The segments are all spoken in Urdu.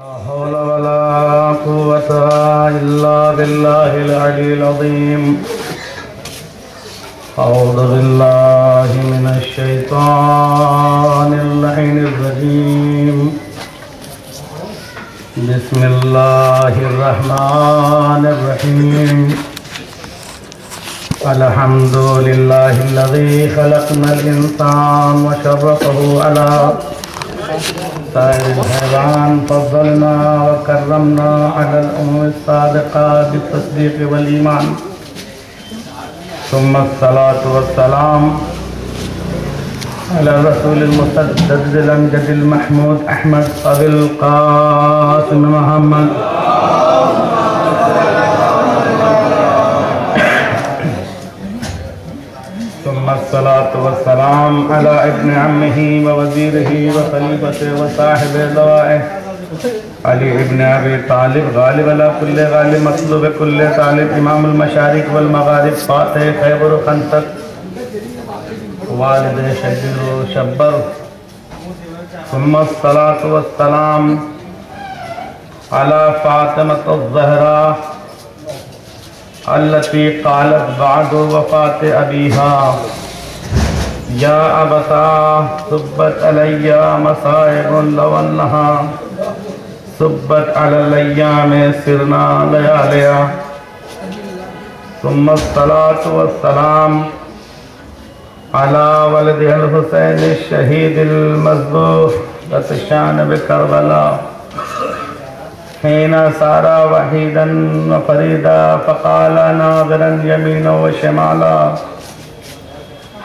لا حول ولا قوة إلا بالله العلي العظيم. أعوذ بالله من الشيطان اللعين الرجيم. بسم الله الرحمن الرحيم. الحمد لله الذي خلقنا الإنسان وشرفه على سائر الحيوان فضلنا وكرمنا على الأمم الصادقة بالتصديق والإيمان. ثم الصلاة والسلام على الرسول المسدد الأمجد المحمود أحمد أبي القاسم محمد. ثم الصلاة والسلام على ابن عمه ووزيره وخليفته وصاحب دوائه. علي ابن أبي طالب، غالب على كل غالب، مطلوب كل طالب، إمام المشارق والمغارب، فاتح خيبر خنسق والد شبير شبر. ثم الصلاة والسلام على فاطمة الزهراء التي قالت بعد وفاة أبيها. يا أبتا صبت علي مصائب لو أنها صبت على الأيام سرنا لياليا. ثم الصلاة والسلام على ولدها الحسين الشهيد المذبوح الشان بكربلاء. حين صار وحيدا وفريدا فقال ناظرا يمينا وشمالا.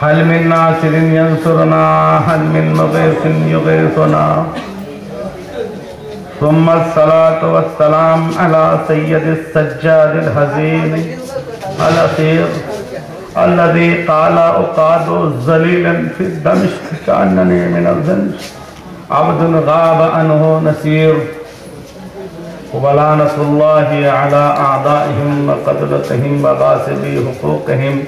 هل من ناصر ينصرنا، هل من مغيث يغيثنا. ثم الصلاة والسلام على سيد السجاد الحزين الأخير الذي قال، أقاد ذليلا في الدمشق كأنني من الدمشق عبد غاب عنه نسير. ولعنة الله على أعدائهم وقتلتهم وغاصبي حقوقهم.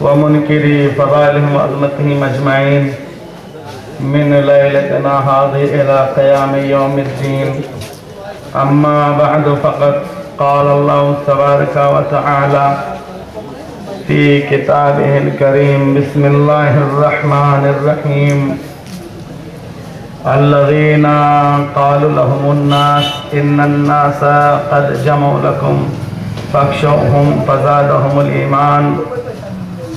ومنكري فضائلهم وعظمتهم أجمعين من ليلتنا هذه إلى قيام يوم الدين. أما بعد فقد قال الله تبارك وتعالى في كتابه الكريم بسم الله الرحمن الرحيم. الذين قالوا لهم الناس إن الناس قد جمعوا لكم فاخشوهم فزادهم الإيمان.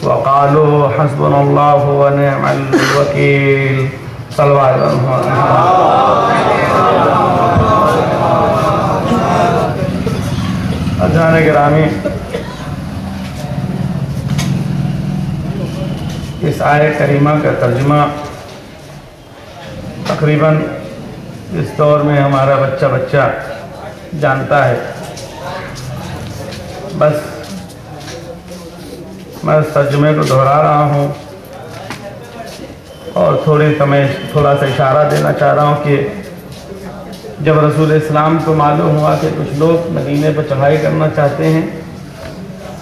وقالوا حسبنا الله ونعم الوكيل. صلى الله اجان گرامی، اس آئے کریمہ کا ترجمہ تقریباً اس دور میں ہمارا بچہ بچہ جانتا ہے۔ بس میں اس ترجمے کو دہرا رہا ہوں اور تھوڑی سمے تھوڑا سا اشارہ دینا چاہ رہا ہوں کہ جب رسول اسلام کو معلوم ہوا کہ کچھ لوگ مدینے پر چڑھائی کرنا چاہتے ہیں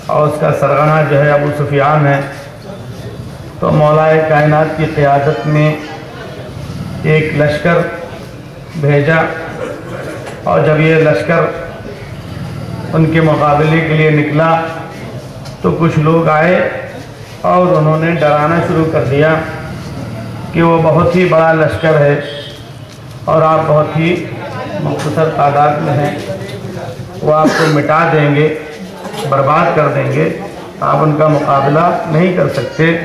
اور اس کا سرغنہ جو ہے ابو سفیان ہے، تو مولائے کائنات کی قیادت میں ایک لشکر بھیجا اور جب یہ لشکر ان کے مقابلے کے لیے نکلا تو کچھ لوگ آئے اور انہوں نے ڈرانا شروع کر دیا کہ وہ بہت ہی بڑا لشکر ہے اور آپ بہت ہی مختصر تعداد میں ہیں۔ وہ آپ کو مٹا دیں گے، برباد کر دیں گے۔ آپ ان کا مقابلہ نہیں کر سکتے۔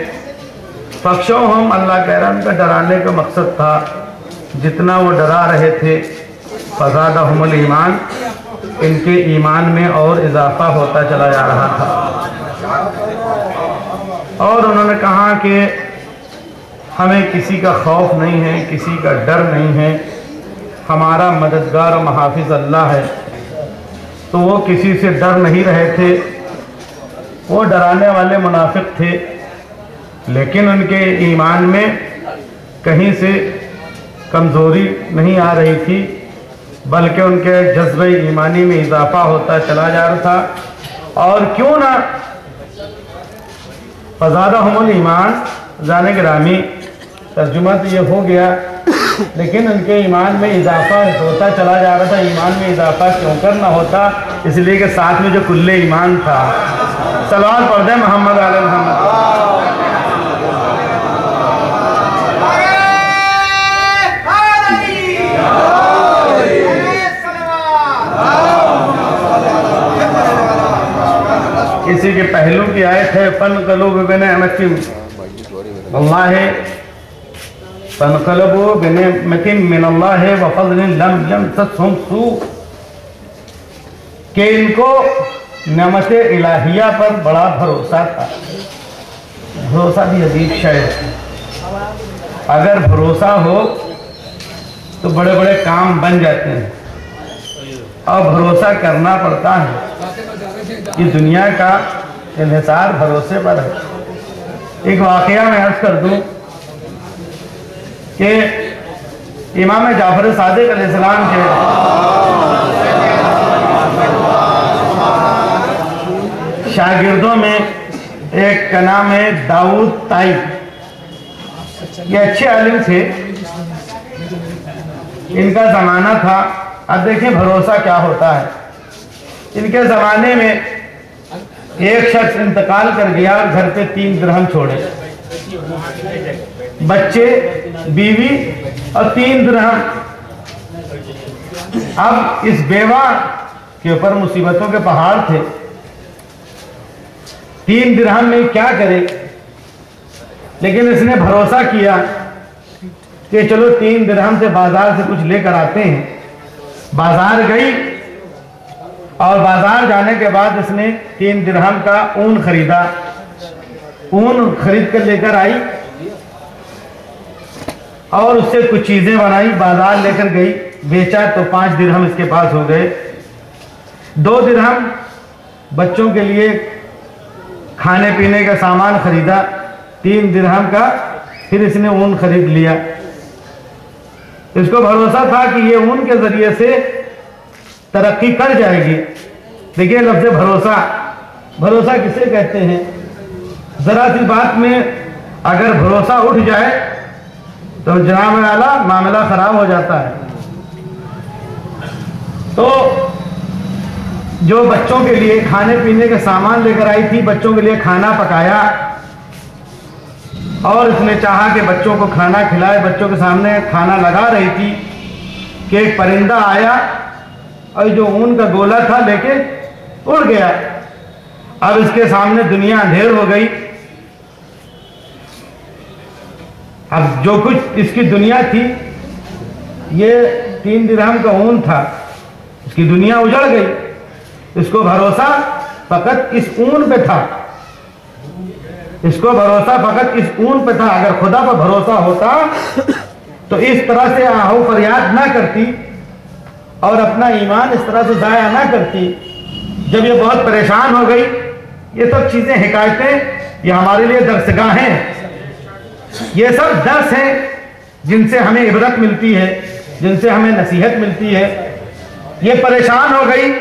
فخشو ہم، اللہ کہہ رہا ان کا ڈرانے کا مقصد تھا۔ جتنا وہ ڈرا رہے تھے فضادہ ہم الایمان، ان کے ایمان میں اور اضافہ ہوتا چلا جا رہا تھا۔ اور انہوں نے کہا کہ ہمیں کسی کا خوف نہیں ہے، کسی کا ڈر نہیں ہے، ہمارا مددگار و محافظ اللہ ہے۔ تو وہ کسی سے ڈر نہیں رہے تھے، وہ ڈرانے والے منافق تھے۔ لیکن ان کے ایمان میں کہیں سے کمزوری نہیں آ رہی تھی، بلکہ ان کے جذبہ ایمانی میں اضافہ ہوتا چلا جا رہا تھا۔ اور کیوں نہ فزادہ ہم الایمان جانے گرامی۔ ترجمہ تو یہ ہو گیا، لیکن ان کے ایمان میں اضافہ ہوتا چلا جا رہا تھا، ایمان میں اضافہ کیوں کر نہ ہوتا؟ اس لیے کہ ساتھ میں جو کل ایمان تھا۔ سلوات پڑھ دیں محمد علیہ محمد۔ اسی کے پہلو کی آیت ہے فن قلوب بنعمت اللہ ہے فن قلوب بنعمت من اللہ ہے وفضل لم یمسسہم سو کہ ان کو نعمت الہیہ پر بڑا بھروسہ تھا۔ بھروسہ بھی عجیب شاید اگر بھروسہ ہو تو بڑے بڑے کام بن جاتے ہیں۔ اور بھروسہ کرنا پڑتا ہے۔ یہ دنیا کا انحصار بھروسے پر ہے۔ ایک واقعہ میں عرض کر دوں کہ امام جعفر صادق علیہ السلام کے شاگردوں میں ایک کا نام ہے داؤد تائی یہ اچھے عالم تھے۔ ان کا زمانہ تھا۔ اب دیکھیں بھروسہ کیا ہوتا ہے۔ ان کے زمانے میں ایک شخص انتقال کر گیا اور گھر پہ تین درہم چھوڑے۔ بچے، بیوی اور تین درہم۔ اب اس بیوہ کے اوپر مصیبتوں کے پہاڑ تھے۔ تین درہم میں کیا کرے؟ لیکن اس نے بھروسہ کیا کہ چلو تین درہم سے بازار سے کچھ لے کر آتے ہیں۔ بازار گئی۔ اور بازار جانے کے بعد اس نے تین درہم کا اون خریدا۔ اون خرید کر لے کر آئی اور اس سے کچھ چیزیں بنائی، بازار لے کر گئی، بیچا تو پانچ درہم اس کے پاس ہو گئے۔ دو درہم بچوں کے لیے کھانے پینے کا سامان خریدا، تین درہم کا، پھر اس نے اون خرید لیا۔ اس کو بھروسہ تھا کہ یہ اون کے ذریعے سے ترقی کر جائے گی۔ دیکھیے لفظ بھروسہ۔ بھروسہ کسے کہتے ہیں؟ ذرا سی بات میں اگر بھروسہ اٹھ جائے تو جناب اعلیٰ معاملہ خراب ہو جاتا ہے۔ تو جو بچوں کے لیے کھانے پینے کے سامان لے کر آئی تھی، بچوں کے لیے کھانا پکایا، اور اس نے چاہا کہ بچوں کو کھانا کھلائے، بچوں کے سامنے کھانا لگا رہی تھی کہ ایک پرندہ آیا اور جو اون کا گولا تھا لے کے اڑ گیا۔ اب اس کے سامنے دنیا اندھیر ہو گئی۔ اب جو کچھ اس کی دنیا تھی، یہ تین درہم کا اون تھا۔ اس کی دنیا اجڑ گئی۔ اس کو بھروسہ فقط اس اون پہ تھا۔ اس کو بھروسہ فقط اس اون پہ تھا۔ اگر خدا پر بھروسہ ہوتا تو اس طرح سے آہو فریاد نہ کرتی۔ اور اپنا ایمان اس طرح سے ضائع نہ کرتی۔ جب یہ بہت پریشان ہو گئی، یہ سب چیزیں، حکایتیں، یہ ہمارے لیے درسگاہ ہیں۔ یہ سب درس ہیں جن سے ہمیں عبرت ملتی ہے، جن سے ہمیں نصیحت ملتی ہے۔ یہ پریشان ہو گئی۔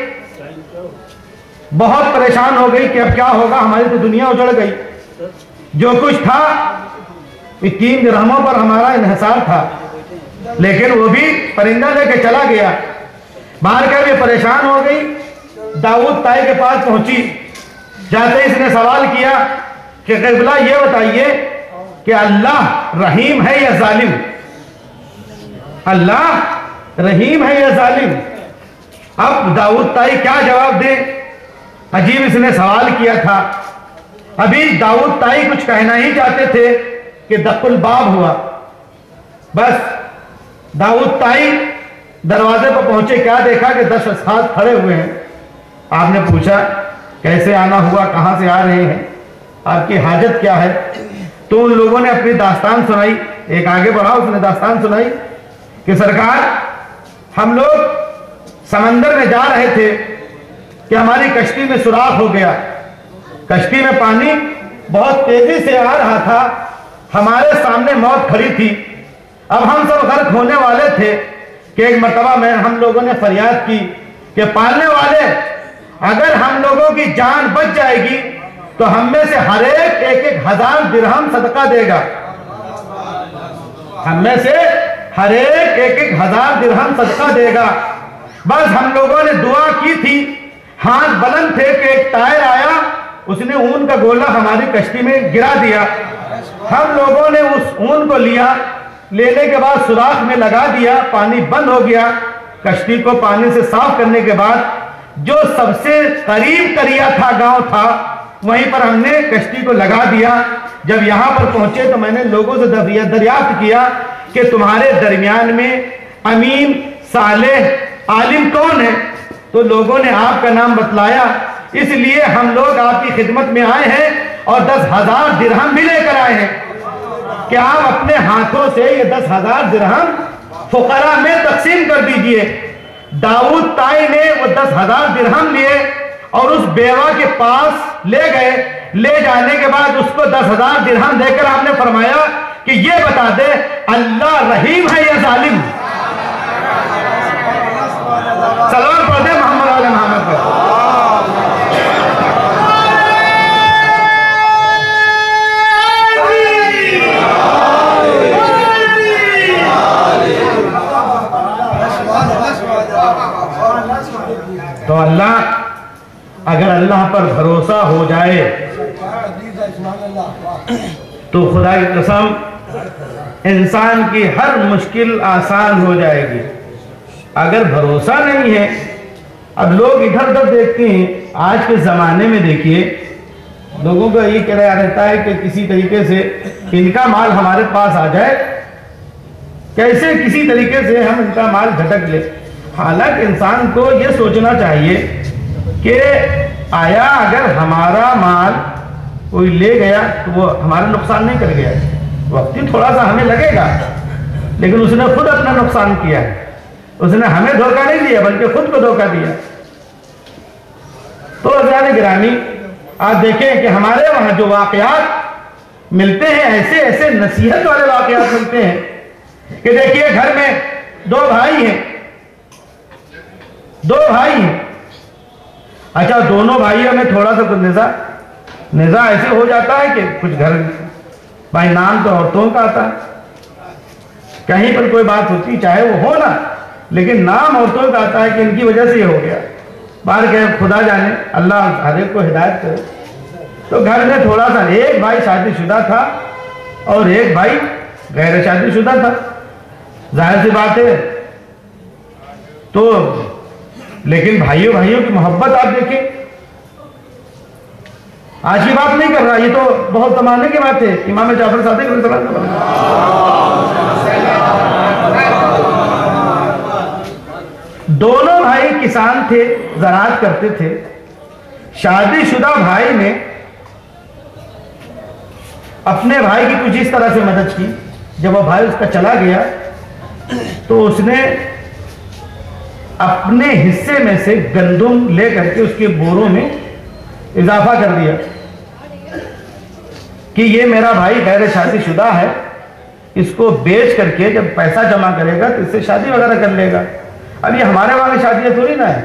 بہت پریشان ہو گئی کہ اب کیا ہوگا، ہماری تو دنیا اجڑ گئی۔ جو کچھ تھا تین درہموں پر ہمارا انحصار تھا، لیکن وہ بھی پرندہ لے کے چلا گیا۔ باہر کر بھی پریشان ہو گئی۔ داؤد تائی کے پاس پہنچی۔ جاتے اس نے سوال کیا کہ قبلہ یہ بتائیے کہ اللہ رحیم ہے یا ظالم؟ اللہ رحیم ہے یا ظالم؟ اب داؤد تائی کیا جواب دے؟ عجیب اس نے سوال کیا تھا۔ ابھی داؤد تائی کچھ کہنا ہی چاہتے تھے کہ دق الباب ہوا۔ بس داؤد تائی دروازے پر پہنچے، کیا دیکھا کہ دس اسفاد کھڑے ہوئے ہیں؟ آپ نے پوچھا، کیسے آنا ہوا؟ کہاں سے آ رہے ہیں؟ آپ کی حاجت کیا ہے؟ تو ان لوگوں نے اپنی داستان سنائی۔ ایک آگے بڑھا اس نے داستان سنائی کہ سرکار، ہم لوگ سمندر میں جا رہے تھے کہ ہماری کشتی میں سوراخ ہو گیا۔ کشتی میں پانی بہت تیزی سے آ رہا تھا۔ ہمارے سامنے موت کھڑی تھی۔ اب ہم سب غرق ہونے والے تھے۔ کہ ایک مرتبہ میں ہم لوگوں نے فریاد کی کہ پالنے والے، اگر ہم لوگوں کی جان بچ جائے گی تو ہم میں سے ہر ایک ایک ایک ہزار درہم صدقہ دے گا۔ ہم میں سے ہر ایک ایک ایک ہزار درہم صدقہ دے گا۔ بس ہم لوگوں نے دعا کی تھی۔ ہاتھ بلند تھے کہ ایک ٹائر آیا، اس نے اون کا گولا ہماری کشتی میں گرا دیا۔ ہم لوگوں نے اس اون کو لیا۔ لینے کے بعد سوراخ میں لگا دیا، پانی بند ہو گیا۔ کشتی کو پانی سے صاف کرنے کے بعد جو سب سے قریب کریا تھا، گاؤں تھا، وہیں پر ہم نے کشتی کو لگا دیا۔ جب یہاں پر پہنچے تو میں نے لوگوں سے دریافت کیا کہ تمہارے درمیان میں امین، صالح، عالم کون ہے؟ تو لوگوں نے آپ کا نام بتلایا۔ اس لیے ہم لوگ آپ کی خدمت میں آئے ہیں اور دس ہزار درہم بھی لے کر آئے ہیں۔ کہ آپ اپنے ہاتھوں سے یہ دس ہزار درہم فقرہ میں تقسیم کر دیجیے۔ داؤد تائی نے وہ دس ہزار درہم لیے اور اس بیوہ کے پاس لے گئے۔ لے جانے کے بعد اس کو دس ہزار درہم دے کر آپ نے فرمایا کہ یہ بتا دے، اللہ رحیم ہے یا ظالم؟ سلام پڑھ دے اللہ، اگر اللہ پر بھروسہ ہو جائے تو خدا کی قسم انسان کی ہر مشکل آسان ہو جائے گی۔ اگر بھروسہ نہیں ہے، اب لوگ ادھر ادھر دیکھتے ہیں۔ آج کے زمانے میں دیکھیے، لوگوں کا یہ کہہ رہتا ہے کہ کسی طریقے سے ان کا مال ہمارے پاس آ جائے۔ کیسے کسی طریقے سے ہم ان کا مال جھٹک لیں؟ حالانکہ انسان کو یہ سوچنا چاہیے کہ آیا اگر ہمارا مال کوئی لے گیا تو وہ ہمارا نقصان نہیں کر گیا۔ وقتی تھوڑا سا ہمیں لگے گا، لیکن اس نے خود اپنا نقصان کیا ہے۔ اس نے ہمیں دھوکہ نہیں دیا، بلکہ خود کو دھوکہ دیا۔ تو ازیان گرامی، آپ دیکھیں کہ ہمارے وہاں جو واقعات ملتے ہیں، ایسے ایسے نصیحت والے واقعات ملتے ہیں کہ دیکھیے، گھر میں دو بھائی ہیں۔ دو بھائی ہیں۔ اچھا دونوں بھائیوں میں تھوڑا سا کچھ نزا نزا ایسے ہو جاتا ہے کہ کچھ گھر بھائی نام تو عورتوں کا آتا ہے۔ کہیں پر کوئی بات ہوتی، چاہے وہ ہو نا، لیکن نام عورتوں کا آتا ہے کہ ان کی وجہ سے یہ ہو گیا۔ باہر کہ خدا جانے، اللہ ہر ایک کو ہدایت کرے۔ تو گھر میں تھوڑا سا ایک بھائی شادی شدہ تھا اور ایک بھائی غیر شادی شدہ تھا۔ ظاہر سی بات ہے۔ تو لیکن بھائیوں بھائیوں کی محبت آپ دیکھیں۔ آج کی بات نہیں کر رہا، یہ تو بہت زمانے کی بات ہے۔ امام جعفر صادق دونوں بھائی کسان تھے، زراعت کرتے تھے۔ شادی شدہ بھائی نے اپنے بھائی کی کچھ اس طرح سے مدد کی۔ جب وہ بھائی اس کا چلا گیا تو اس نے اپنے حصے میں سے گندم لے کر کے اس کے بوروں میں اضافہ کر دیا کہ یہ میرا بھائی غیر شادی شدہ ہے، اس کو بیچ کر کے جب پیسہ جمع کرے گا تو اس سے شادی وغیرہ کر لے گا۔ اب یہ ہمارے وہاں کی شادیاں تھوڑی نہ ہے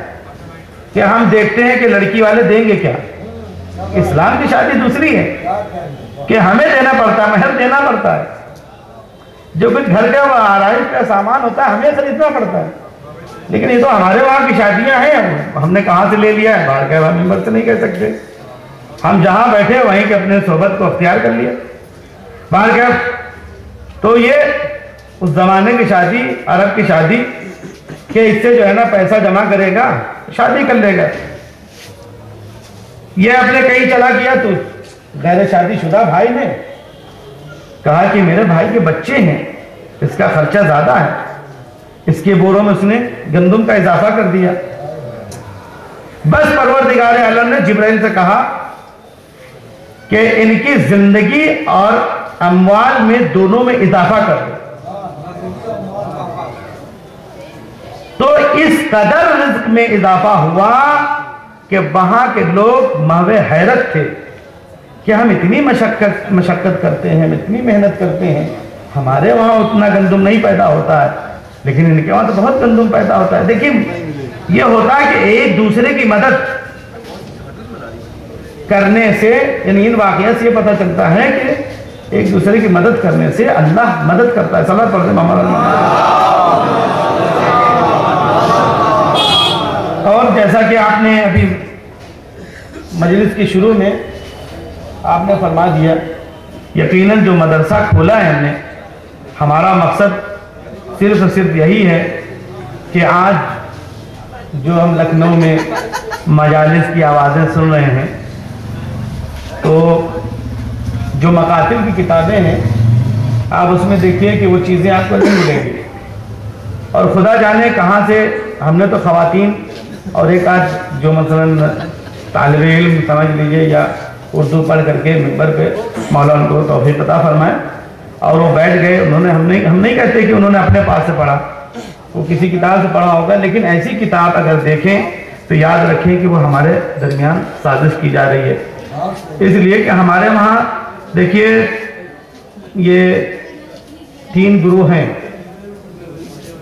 کہ ہم دیکھتے ہیں کہ لڑکی والے دیں گے کیا؟ اسلام کی شادی دوسری ہے کہ ہمیں دینا پڑتا ہے مہر دینا پڑتا ہے۔ جو کچھ گھر کا آرائش کا سامان ہوتا ہے، ہمیں خریدنا پڑتا ہے۔ لیکن یہ تو ہمارے وہاں کی شادیاں ہیں، ہم نے کہاں سے لے لیا ہے؟ باہر کے ممبر سے نہیں کہہ سکتے۔ ہم جہاں بیٹھے وہیں کے اپنے صحبت کو اختیار کر لیا۔ باہر کیا تو یہ اس زمانے کی شادی، عرب کی شادی، کہ اس سے جو ہے نا پیسہ جمع کرے گا، شادی کر لے گا۔ یہ اپنے کہیں چلا گیا تو غیر شادی شدہ بھائی نے کہا کہ میرے بھائی کے بچے ہیں، اس کا خرچہ زیادہ ہے۔ اس کے بوروں میں اس نے گندم کا اضافہ کر دیا۔ بس پروردگار عالم نے جبرائیل سے کہا کہ ان کی زندگی اور اموال میں دونوں میں اضافہ کر دو۔ تو اس قدر رزق میں اضافہ ہوا کہ وہاں کے لوگ محو حیرت تھے کہ ہم اتنی مشقت مشقت کرتے ہیں، ہم اتنی محنت کرتے ہیں، ہمارے وہاں اتنا گندم نہیں پیدا ہوتا ہے۔ لیکن ان کے وہاں تو بہت گندم پیدا ہوتا ہے۔ دیکھیں، یہ ہوتا ہے کہ ایک دوسرے کی مدد کرنے سے یعنی ان واقعہ سے یہ پتہ چلتا ہے کہ ایک دوسرے کی مدد کرنے سے اللہ مدد کرتا ہے۔ صلاح پڑھتے محمد اور جیسا کہ آپ نے ابھی مجلس کے شروع میں آپ نے فرما دیا، یقیناً جو مدرسہ کھولا ہے ہم نے، ہمارا مقصد صرف اور صرف یہی ہے کہ آج جو ہم لکھنؤ میں مجالس کی آوازیں سن رہے ہیں، تو جو مقاتل کی کتابیں ہیں، آپ اس میں دیکھیے کہ وہ چیزیں آپ کو نہیں ملیں گی۔ اور خدا جانے کہاں سے ہم نے تو خواتین اور ایک آج جو مثلا طالب علم، سمجھ لیجیے، یا اردو پڑھ کر کے ممبر پہ مولانا کو توفیق عطا فرمائے۔ اور وہ بیٹھ گئے، انہوں نے ہم نہیں ہم نہیں کہتے کہ انہوں نے اپنے پاس سے پڑھا۔ وہ کسی کتاب سے پڑھا ہوگا، لیکن ایسی کتاب اگر دیکھیں تو یاد رکھیں کہ وہ ہمارے درمیان سازش کی جا رہی ہے۔ اس لیے کہ ہمارے وہاں دیکھیے، یہ تین گروہ ہیں۔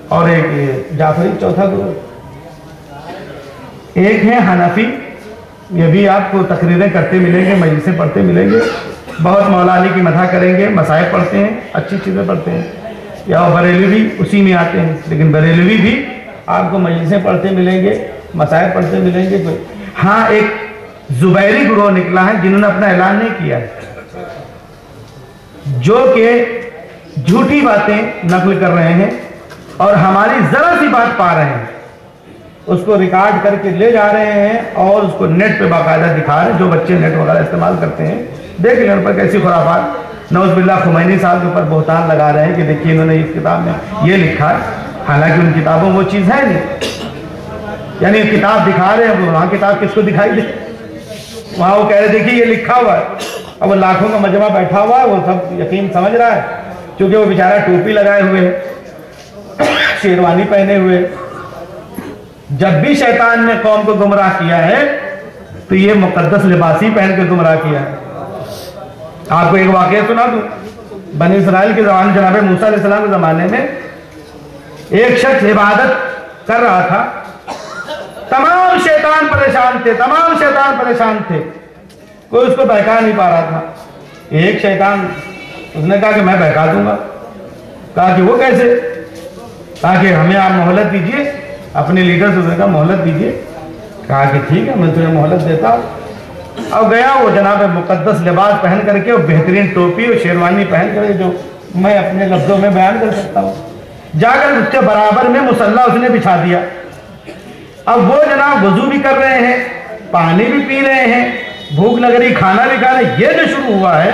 اور ایک جعفری، چوتھا گروہ۔ ایک ہے حنفی، یہ بھی آپ کو تقریریں کرتے ملیں گے، مجلسیں پڑھتے ملیں گے۔ بہت مولا علی کی مدح کریں گے مسائل پڑھتے ہیں، اچھی چیزیں پڑھتے ہیں۔ یا وہ بریلوی اسی میں آتے ہیں، لیکن بریلوی بھی آپ کو مجلسیں پڑھتے ملیں گے مسائل پڑھتے ملیں گے۔ ہاں ایک زبیری گروہ نکلا ہے جنہوں نے اپنا اعلان نہیں کیا ہے۔ جو کہ جھوٹی باتیں نقل کر رہے ہیں اور ہماری ذرا سی بات پا رہے ہیں۔ اس کو ریکارڈ کر کے لے جا رہے ہیں اور اس کو نیٹ پہ باقاعدہ دکھا رہے ہیں، جو بچے نیٹ وغیرہ استعمال کرتے ہیں۔ دیکھ لیں ان پر کیسی خرافات۔ نوز باللہ، خمینی صاحب کے اوپر بہتان لگا رہے ہیں کہ دیکھیے انہوں نے اس کتاب میں یہ لکھا ہے۔ حالانکہ ان کتابوں وہ چیز ہے نہیں۔ یعنی کتاب دکھا رہے ہیں وہاں کتاب کس کو دکھائی دے؟ وہاں وہ کہہ رہے دیکھیے یہ لکھا ہوا ہے۔ اب وہ لاکھوں کا مجمع بیٹھا ہوا ہے، وہ سب یقین سمجھ رہا ہے۔ کیونکہ وہ بیچارہ ٹوپی لگائے ہوئے شیروانی پہنے ہوئے۔ جب بھی شیطان نے قوم کو گمراہ کیا ہے، تو یہ مقدس لباسی پہن کے گمراہ کیا ہے۔ آپ کو ایک واقعہ سنا دوں۔ بنی اسرائیل کے زمانے جناب موسیٰ علیہ السلام کے زمانے میں ایک شخص عبادت کر رہا تھا۔ تمام شیطان پریشان تھے، تمام شیطان پریشان تھے۔ کوئی اس کو بہکا نہیں پا رہا تھا۔ ایک شیطان اس نے کہا کہ میں بہکا دوں گا۔ کہا کہ وہ کیسے؟ کہا کہ ہمیں آپ محلت دیجیے، اپنے لیڈر سے اس نے کہا محلت دیجیے۔ کہا کہ ٹھیک ہے، میں تمہیں محلت دیتا ہوں۔ اب گیا وہ جناب مقدس لباس پہن کر کے وہ بہترین ٹوپی اور شیروانی پہن کر کے جو میں اپنے لفظوں میں بیان کر سکتا ہوں۔ جا کر اس کے برابر میں مسلح اس نے بچھا دیا۔ اب وہ جناب وضو بھی کر رہے ہیں، پانی بھی پی رہے ہیں، بھوک لگ رہی، کھانا بھی کھا رہے یہ جو شروع ہوا ہے،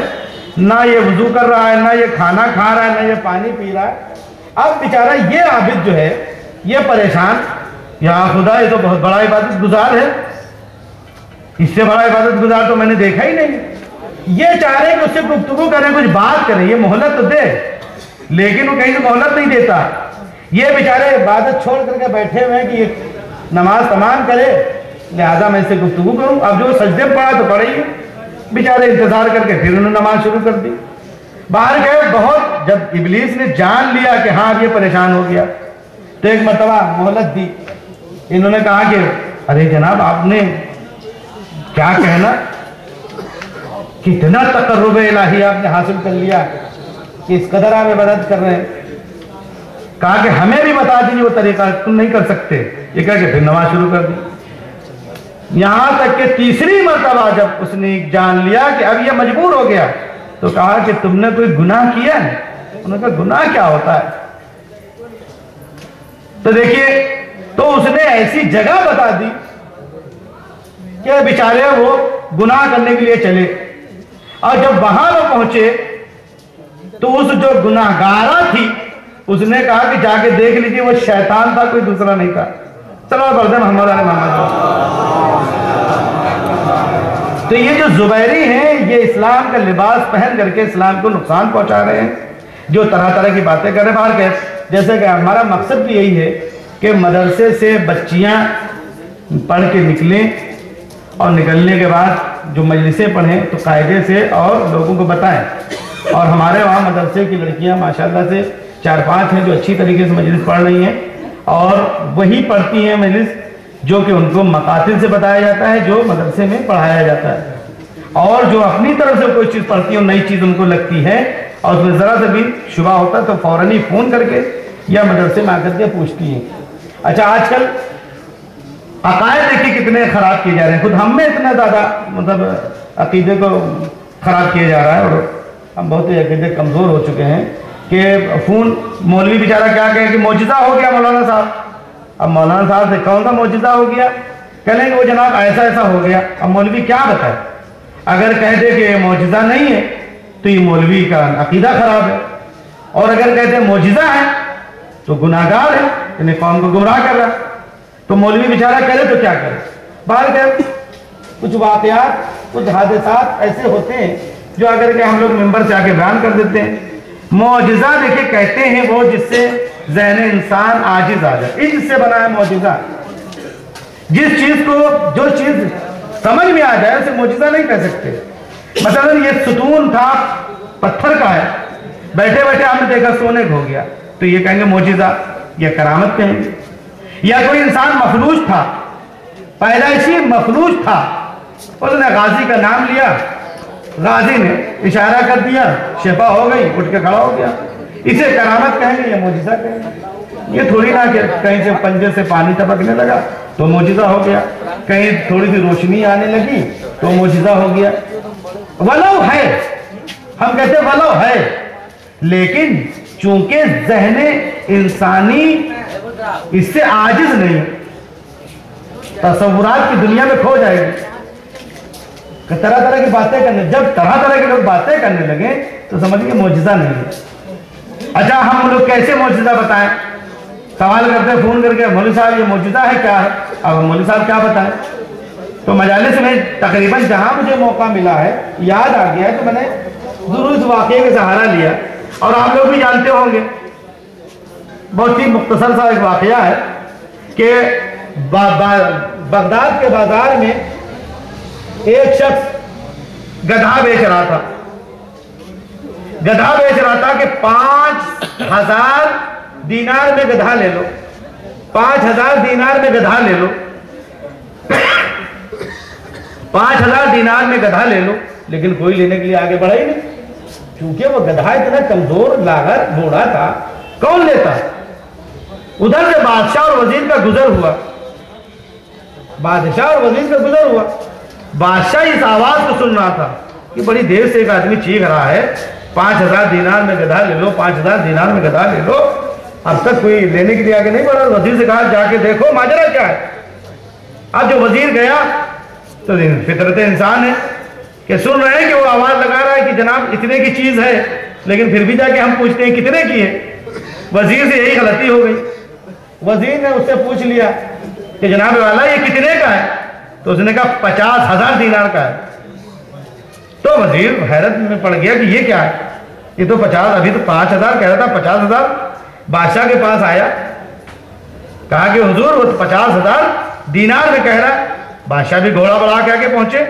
نہ یہ وضو کر رہا ہے، نہ یہ کھانا کھا رہا ہے، نہ یہ پانی پی رہا ہے۔ اب بیچارہ یہ عابد جو ہے، یہ پریشان۔ یا خدا، یہ تو بہت بڑا عبادت گزار ہے۔ اس سے بڑا عبادت گزار تو میں نے دیکھا ہی نہیں۔ یہ چاہ رہے کہ اس سے گفتگو کریں، کچھ بات کریں، یہ محلت تو دے۔ لیکن وہ کہیں سے محلت نہیں دیتا۔ یہ بیچارے عبادت چھوڑ کر کے بیٹھے ہوئے ہیں کہ یہ نماز تمام کرے۔ لہذا میں اس سے گفتگو کروں۔ اب جو سجدے پڑا تو پڑے ہی بیچارے انتظار کر کے پھر انہوں نے نماز شروع کر دی۔ باہر گئے، بہت جب ابلیس نے جان لیا کہ ہاں اب یہ پریشان ہو گیا۔ تو ایک مرتبہ مہلت دی۔ انہوں نے کہا کہ ارے جناب، آپ نے کیا کہنا؟ کتنا تقرب الہی آپ نے حاصل کر لیا کہ اس قدر آپ عبادت کر رہے ہیں؟ کہا کہ ہمیں بھی بتا دیجیے وہ طریقہ تم نہیں کر سکتے۔ یہ کہا کہ پھر نماز شروع کر دی۔ یہاں تک کہ تیسری مرتبہ جب اس نے جان لیا کہ اب یہ مجبور ہو گیا، تو کہا کہ تم نے کوئی گناہ کیا؟ ہے انہوں نے کہا، گناہ کیا ہوتا ہے؟ تو دیکھیے، تو اس نے ایسی جگہ بتا دی کہ بیچارے وہ گناہ کرنے کے لیے چلے۔ اور جب وہاں وہ پہنچے تو اس جو گناہ گارا تھی، اس نے کہا کہ جا کے دیکھ لیجیے وہ شیطان تھا، کوئی دوسرا نہیں تھا۔ چلو بردے محمد علیہ محمد۔ تو یہ جو زبیری ہیں، یہ اسلام کا لباس پہن کر کے اسلام کو نقصان پہنچا رہے ہیں، جو طرح طرح کی باتیں کر رہے ہیں۔ باہر کے جیسے کہ ہمارا مقصد بھی یہی ہے کہ مدرسے سے بچیاں پڑھ کے نکلیں۔ اور نکلنے کے بعد جو مجلسیں پڑھیں تو قاعدے سے اور لوگوں کو بتائیں۔ اور ہمارے وہاں مدرسے کی لڑکیاں ماشاءاللہ سے چار پانچ ہیں جو اچھی طریقے سے مجلس پڑھ رہی ہیں اور وہی پڑھتی ہیں مجلس جو کہ ان کو مقاتل سے بتایا جاتا ہے، جو مدرسے میں پڑھایا جاتا ہے۔ اور جو اپنی طرف سے کوئی چیز پڑھتی ہے نئی چیز ان کو لگتی ہے، اور اس میں ذرا سے بھی شبہ ہوتا ہے تو فوراً ہی فون کر کے یا مدرسے میں آ کر کے پوچھتی ہیں۔ اچھا آج کل عقائد دیکھیے کتنے خراب کیے جا رہے ہیں؟ خود ہم میں اتنا زیادہ مطلب عقیدے کو خراب کیا جا رہا ہے اور ہم بہت ہی عقیدے کمزور ہو چکے ہیں کہ فون مولوی بیچارہ کیا کہے کہ موجزہ ہو گیا مولانا صاحب۔ اب مولانا صاحب سے کون سا موجزہ ہو گیا؟ کہنے کہ وہ جناب ایسا ایسا ہو گیا۔ اب مولوی کیا بتائے؟ اگر کہہ دے کہ یہ موجزہ نہیں ہے تو یہ مولوی کا عقیدہ خراب ہے۔ اور اگر کہتے ہیں موجزہ ہے تو گناہ گار ہے یعنی قوم کو گمراہ کر رہا تو مولوی بیچارہ کرے تو کیا کرے؟ باہر کہ کچھ واقعات، کچھ حادثات ایسے ہوتے ہیں جو اگر کہ ہم لوگ ممبر سے آ کے بیان کر دیتے ہیں۔ معجزہ دیکھے کہتے ہیں وہ جس سے ذہن انسان آجز آ جائے۔ اس سے بنا ہے معجزہ۔ جس چیز کو جو چیز سمجھ میں آ جائے، اسے معجزہ نہیں کہہ سکتے۔ مثلا یہ ستون تھا، پتھر کا ہے۔ بیٹھے بیٹھے ہم نے دیکھا سونے کو ہو گیا۔ تو یہ کہیں گے معجزہ یا کرامت کہیں گے۔ یا کوئی انسان مفلوج تھا، پیدائشی مفلوج تھا اس نے غازی کا نام لیا، غازی نے اشارہ کر دیا، شفا ہو گئی، اٹھ کے کھڑا ہو گیا۔ اسے کرامت کہیں گے یا معجزہ کہیں گے۔ یہ تھوڑی نہ کہ کہیں سے پنجے سے پانی ٹپکنے لگا، تو معجزہ ہو گیا۔ کہیں تھوڑی سی روشنی آنے لگی، تو معجزہ ہو گیا۔ ولو ہے، ہم کہتے ہیں ولو ہے، لیکن چونکہ ذہن انسانی اس سے عاجز نہیں۔ تصورات کی دنیا میں کھو جائے گی۔ کہ طرح طرح کی باتیں کرنے، جب طرح طرح کے لوگ باتیں کرنے لگے تو سمجھئے موجزہ نہیں ہے۔ اچھا ہم لوگ کیسے موجزہ بتائیں؟ سوال کرتے ہیں، فون کر کے مولی صاحب، یہ موجودہ ہے کیا ہے؟ اب مولی صاحب کیا بتائیں؟ تو مجالس میں تقریباً جہاں مجھے موقع ملا ہے، یاد آ گیا ہے تو میں نے ضرور اس واقعے کا سہارا لیا۔ اور آپ لوگ بھی جانتے ہوں گے۔ بہت ہی مختصر سا ایک واقعہ ہے کہ بغداد کے بازار میں ایک شخص گدھا بیچ رہا تھا۔ گدھا بیچ رہا تھا کہ پانچ ہزار دینار میں گدھا لے لو۔ پانچ ہزار دینار میں گدھا لے لو۔ پانچ ہزار دینار میں گدھا لے لو۔ لیکن کوئی لینے کے لیے آگے بڑھا ہی نہیں۔ کیونکہ وہ گدھا اتنا کمزور لاغر بوڑھا تھا۔ کون لیتا؟ ادھر سے بادشاہ اور وزیر کا گزر ہوا۔ بادشاہ اور وزیر کا گزر ہوا۔ بادشاہ اس آواز کو سن رہا تھا کہ بڑی دیر سے ایک آدمی چیخ رہا ہے، پانچ ہزار دینار میں گدھا لے لو، پانچ ہزار دینار میں گدھا لے لو۔ اب تک کوئی لینے کے لیے آگے نہیں بڑھا۔ وزیر سے کہا، جا کے دیکھو ماجرہ کیا ہے۔ اب جو وزیر گیا تو فطرت انسان ہے کہ سن رہے ہیں کہ وہ آواز لگا رہا ہے کہ جناب اتنے کی چیز ہے، لیکن پھر بھی جا کے ہم پوچھتے ہیں کتنے کی ہے۔ وزیر سے یہی غلطی ہو گئی۔ وزیر نے اس سے پوچھ لیا کہ جناب والا یہ کتنے کا ہے؟ تو اس نے کہا پچاس ہزار دینار کا ہے۔ تو وزیر حیرت میں پڑ گیا کہ یہ کیا ہے؟ یہ تو پچاس، ابھی تو پانچ ہزار کہہ رہا تھا، پچاس ہزار۔ بادشاہ کے پاس آیا، کہا کہ حضور، وہ پچاس ہزار دینار میں کہہ رہا ہے۔ بادشاہ بھی گھوڑا بڑھا کے آگے پہنچے۔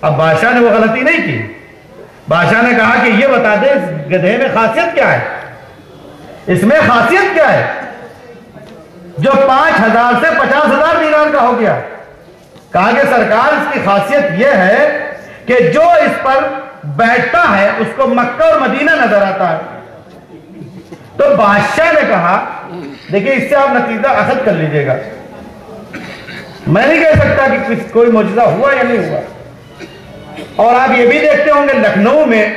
اب بادشاہ نے وہ غلطی نہیں کی۔ بادشاہ نے کہا کہ یہ بتا دے گدھے میں خاصیت کیا ہے؟ اس میں خاصیت کیا ہے؟ جو پانچ ہزار سے پچاس ہزار دینار کا ہو گیا۔ کہا کہ سرکار، اس کی خاصیت یہ ہے کہ جو اس پر بیٹھتا ہے، اس کو مکہ اور مدینہ نظر آتا ہے۔ تو بادشاہ نے کہا دیکھیں اس سے آپ نتیجہ اخذ کر لیجیے گا۔ میں نہیں کہہ سکتا کہ کوئی موجزہ ہوا یا نہیں ہوا۔ اور آپ یہ بھی دیکھتے ہوں گے، لکھنؤ میں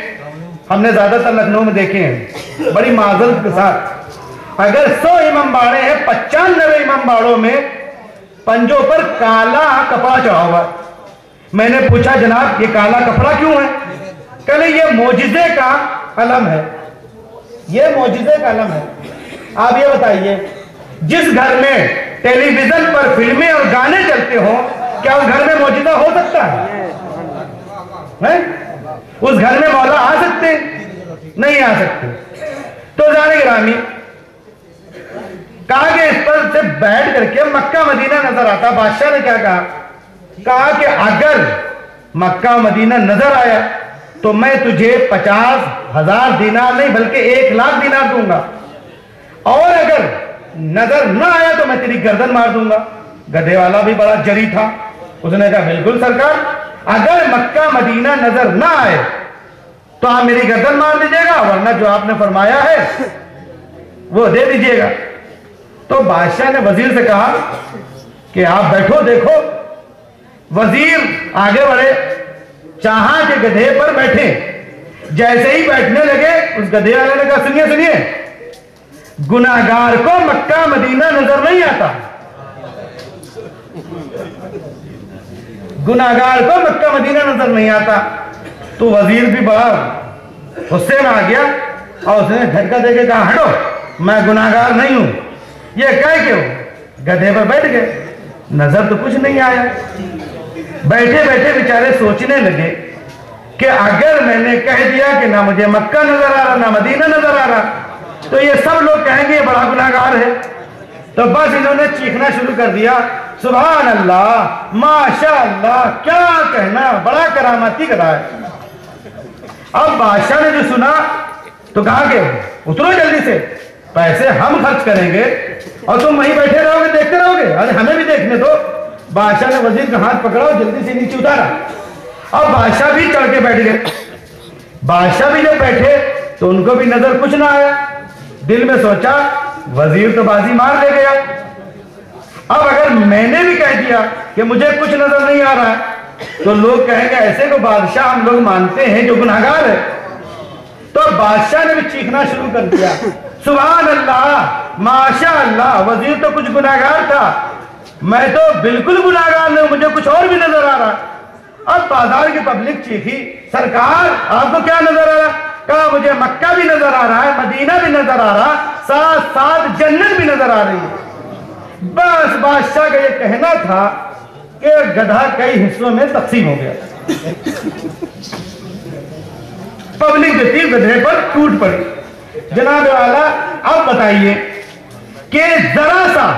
ہم نے زیادہ تر لکھنؤ میں دیکھے ہیں۔ بڑی معذرت کے ساتھ۔ اگر سو امام باڑے ہیں، پچانوے امام باڑوں میں پنجوں پر کالا کپڑا چڑھا ہوا میں نے پوچھا، جناب، یہ کالا کپڑا کیوں ہے؟ کہلے یہ موجزے کا علم ہے۔ یہ موجزے کا علم ہے۔ آپ یہ بتائیے، جس گھر میں ٹیلی ویژن پر فلمیں اور گانے چلتے ہوں، کیا اس گھر میں موجودہ ہو سکتا ہے؟ اس گھر میں مولا آ سکتے؟ نہیں آ سکتے۔ تو زیادہ گرامی کہا کہ اس پر سے بیٹھ کر کے مکہ مدینہ نظر آتا۔ بادشاہ نے کیا کہا؟ کہا کہ اگر مکہ مدینہ نظر آیا تو میں تجھے پچاس ہزار دینار نہیں بلکہ ایک لاکھ دینار دوں گا۔ اور اگر نظر نہ آیا تو میں تیری گردن مار دوں گا۔ گدھے والا بھی بڑا جری تھا۔ اس نے کہا، بالکل سرکار، اگر مکہ مدینہ نظر نہ آئے تو آپ میری گردن مار دیجیے گا، ورنہ جو آپ نے فرمایا ہے وہ دے دیجیے گا۔ تو بادشاہ نے وزیر سے کہا کہ آپ بیٹھو، دیکھو۔ وزیر آگے بڑھے، چاہا کے گدھے پر بیٹھے۔ جیسے ہی بیٹھنے لگے، اس گدھے والے نے کہا، سنیے سنیے۔ گناہگار کو مکہ، مدینہ نظر نہیں آتا۔ گناہگار کو مکہ، مدینہ نظر نہیں آتا۔ تو وزیر بھی بڑا غصے میں آ گیا اور اس نے جھٹکا دے کے کہا، ہٹو، میں گناہگار نہیں ہوں۔ یہ کہہ کے ہو گدھے پر بیٹھ گئے۔ نظر تو کچھ نہیں آیا۔ بیٹھے بیٹھے بیچارے سوچنے لگے کہ اگر میں نے کہہ دیا کہ نہ مجھے مکہ نظر آ رہا، نہ مدینہ نظر آ رہا، تو یہ سب لوگ کہیں گے یہ بڑا گناہگار ہے۔ تو بس انہوں نے چیخنا شروع کر دیا۔ سبحان اللہ ماشاء اللہ کیا کہنا، بڑا کرامتی کرا ہے۔ اب بادشاہ نے جو سنا تو کہا کہ اترو جلدی سے۔ پیسے ہم خرچ کریں گے اور تم وہیں بیٹھے رہو گے، دیکھتے رہو گے۔ ارے، ہمیں بھی دیکھنے دو۔ بادشاہ نے وزیر کا ہاتھ پکڑا اور جلدی سے نیچے اتارا۔ اب بادشاہ بھی چڑھ کے بیٹھ گئے۔ بادشاہ بھی جب بیٹھے تو ان کو بھی نظر کچھ نہ آیا۔ دل میں سوچا، وزیر تو بازی مار لے گیا۔ اب اگر میں نے بھی کہہ دیا کہ مجھے کچھ نظر نہیں آ رہا ہے تو لوگ کہیں گے، ایسے کو بادشاہ ہم لوگ مانتے ہیں جو گناہگار ہے تو بادشاہ نے بھی چیخنا شروع کر دیا۔ سبحان اللہ ماشاء اللہ وزیر تو کچھ گناہگار تھا۔ میں تو بالکل گناہگار نہیں مجھے کچھ اور بھی نظر آ رہا۔ اب بازار کی پبلک چیخی، سرکار، آپ کو کیا نظر آ رہا؟ کہا، مجھے مکہ بھی نظر آ رہا ہے، مدینہ بھی نظر آ رہا، ساتھ ساتھ جنت بھی نظر آ رہی ہے۔ بس بادشاہ کا یہ کہنا تھا کہ گدھا کئی حصوں میں تقسیم ہو گیا۔ پبلک جو تھی، گدھے پر ٹوٹ پڑی۔ جناب والا اب بتائیے کہ ذرا سا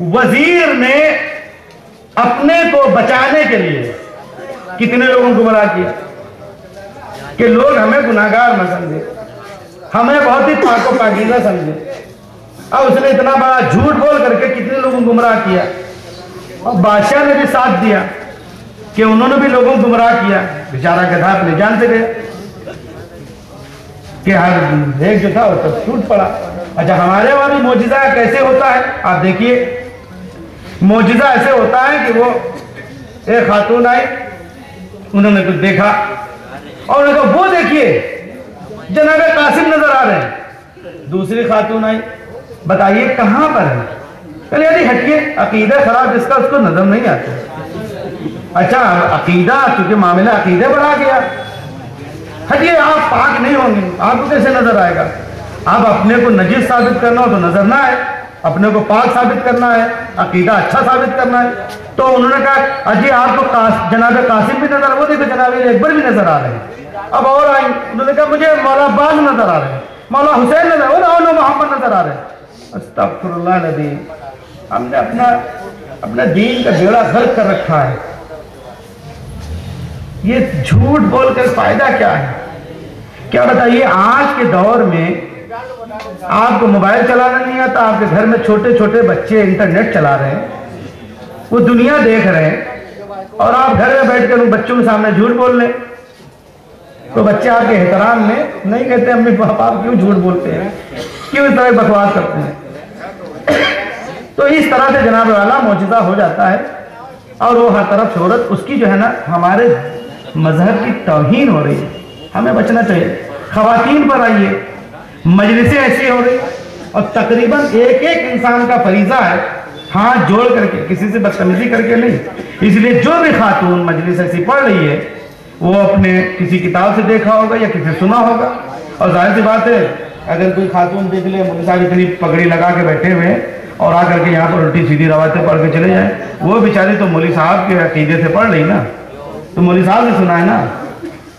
وزیر نے اپنے کو بچانے کے لیے کتنے لوگوں کو گمراہ کیا؟ کہ لوگ ہمیں گناہگار نہ سمجھے ہمیں بہت ہی پاک و پاکیزہ سمجھے اب اس نے اتنا بڑا جھوٹ بول کر کے کتنے لوگوں کو گمراہ کیا؟ اور بادشاہ نے بھی ساتھ دیا کہ انہوں نے بھی لوگوں کو گمراہ کیا۔ بیچارہ گدھا اپنے جان سے گئے کہ ہر ایک جو تھا وہ سب ٹوٹ پڑا۔ اچھا ہمارے وہاں بھی موجزہ کیسے ہوتا ہے؟ آپ دیکھیے۔ موجزہ ایسے ہوتا ہے کہ وہ ایک خاتون آئی، انہوں نے کچھ دیکھا۔ اور انہوں نے کہا وہ دیکھیے، جناب قاسم نظر آ رہے ہیں۔ دوسری خاتون آئی۔ بتائیے کہاں پر ہے؟ پہلے یعنی ہٹیے، عقیدہ خراب جس کا، اس کو نظر نہیں آتا۔ اچھا عقیدہ کیونکہ معاملہ عقیدہ بڑھا گیا۔ ہٹیے، آپ پاک نہیں ہوں گے۔ آپ کو کیسے نظر آئے گا؟ آپ اپنے کو نجیز ثابت کرنا ہو تو نظر نہ آئے۔ اپنے کو پاک ثابت کرنا ہے، عقیدہ اچھا ثابت کرنا ہے۔ تو انہوں نے کہا اجی آپ کو جناب قاسم بھی نظر، وہ دیکھو جناب اکبر بھی نظر آ رہے ہیں۔ اب اور آئیں۔ انہوں نے کہا، مجھے مولا عباس نظر آ رہے ہیں۔ مولا حسین نظر اور محمد نظر آ رہے ہیں۔ استغفر اللہ ندیم ہم نے اپنا اپنا دین کا بیڑا غرق کر رکھا ہے۔ یہ جھوٹ بول کر فائدہ کیا ہے؟ کیا بتائیے، آج کے دور میں آپ کو موبائل چلانا نہیں آتا، آپ کے گھر میں چھوٹے چھوٹے بچے انٹرنیٹ چلا رہے ہیں، وہ دنیا دیکھ رہے ہیں اور آپ گھر میں بیٹھ کر ان بچوں کے سامنے جھوٹ بول لیں۔ تو بچے آپ کے احترام میں نہیں کہتے، امی پاپا کیوں جھوٹ بولتے ہیں؟ کیوں اس طرح بکواس کرتے ہیں؟ تو اس طرح سے جناب والا موجودہ ہو جاتا ہے اور وہ ہر طرف شہرت اس کی جو ہے نا، ہمارے مذہب کی توہین ہو رہی ہے۔ ہمیں بچنا چاہیے۔ خواتین پر آئیے۔ مجلسیں ایسی ہو رہی اور تقریباً ایک ایک انسان کا فریضہ ہے۔ ہاتھ جوڑ کر کے، کسی سے بدتمیزی کر کے نہیں۔ اس لیے جو بھی خاتون مجلس ایسی پڑھ رہی ہے، وہ اپنے کسی کتاب سے دیکھا ہوگا یا کسی سنا ہوگا۔ اور ظاہر سی بات ہے، اگر کوئی خاتون دیکھ لے مجھے صاحب اتنی پگڑی لگا کے بیٹھے ہوئے اور آ کر کے یہاں پر الٹی سیدھی روایتیں پڑھ کے چلے جائیں، وہ بیچاری تو مولوی صاحب کے عقیدے سے پڑھ رہی نا۔ تو مولوی صاحب نے سنا ہے نا،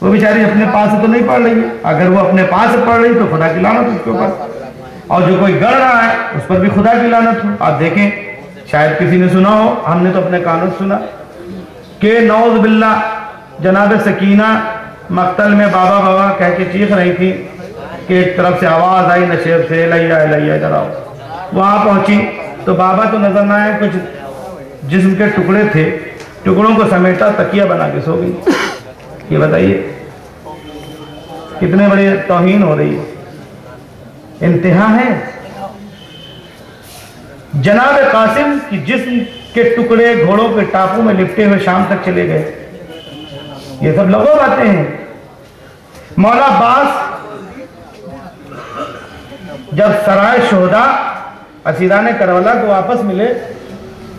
وہ بیچاری اپنے پاس سے تو نہیں پڑھ رہی ہے۔ اگر وہ اپنے پاس سے پڑھ رہی تو خدا کی لانت اس کے اوپر۔ اور جو کوئی گڑ رہا ہے، اس پر بھی خدا کی لانت ہو آپ دیکھیں، شاید کسی نے سنا ہو، ہم نے تو اپنے کانوں سنا۔ کہ نوز باللہ، جناب سکینہ، مقتل میں بابا بابا کہہ کے چیخ رہی تھی کہ ایک طرف سے آواز آئی نشیب سے، لیا لیا، ادھر آؤ۔ وہاں پہنچی تو بابا تو نظر نہ آئے، کچھ جسم کے ٹکڑے تھے۔ ٹکڑوں کو سمیٹا، تکیہ بنا کے سو گئی۔ یہ بتائیے، کتنے بڑے توہین ہو رہی ہے۔ انتہا ہے۔ جناب قاسم کی جسم کے ٹکڑے گھوڑوں کے ٹاپوں میں لپٹے ہوئے شام تک چلے گئے۔ یہ سب لوگوں باتیں ہیں۔ مولا عباس، جب سرائے شہدہ اسیران کربلا کو واپس ملے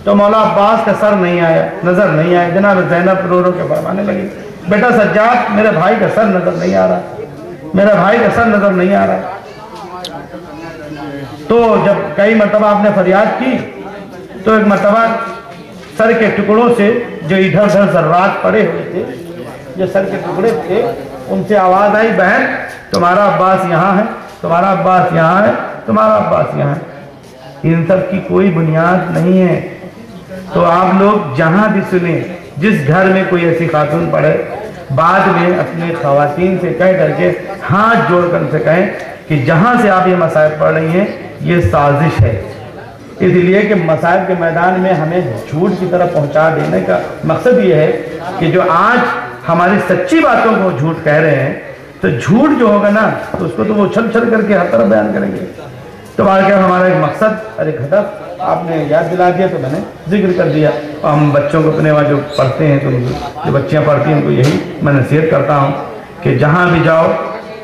تو مولا عباس کا سر نہیں آیا، نظر نہیں آیا جناب زینب رو رو کے فرمانے لگی بیٹا سجاد، میرے بھائی کا سر نظر نہیں آ رہا میرا بھائی کا سر نظر نہیں آ رہا۔ تو جب کئی مرتبہ آپ نے فریاد کی، تو ایک مرتبہ سر کے ٹکڑوں سے جو ادھر ادھر ذرات پڑے ہوئے تھے، جو سر کے ٹکڑے تھے، ان سے آواز آئی، بہن، تمہارا عباس یہاں ہے، تمہارا عباس یہاں ہے، تمہارا عباس یہاں ہے۔ ان سب کی کوئی بنیاد نہیں ہے۔ تو آپ لوگ جہاں بھی سنیں، جس گھر میں کوئی ایسی خاتون پڑے بعد میں اپنے خواتین سے کہہ کر کے ہاتھ جوڑ کر سے کہیں کہ جہاں سے آپ یہ مسائل پڑھ رہی ہیں، یہ سازش ہے۔ اس لیے کہ مسائل کے میدان میں ہمیں جھوٹ کی طرف پہنچا دینے کا مقصد یہ ہے کہ جو آج ہماری سچی باتوں کو جھوٹ کہہ رہے ہیں، تو جھوٹ جو ہوگا نا، تو اس کو تو وہ چھل چھل کر کے ہر طرف بیان کریں گے۔ تو کیا ہمارا ایک مقصد اور ایک ہدف آپ نے یاد دلا دیا تو میں نے ذکر کر دیا۔ اور ہم بچوں کو اپنے وہاں جو پڑھتے ہیں، تو جو بچیاں پڑھتی ہیں، ان کو یہی میں نصیحت کرتا ہوں کہ جہاں بھی جاؤ،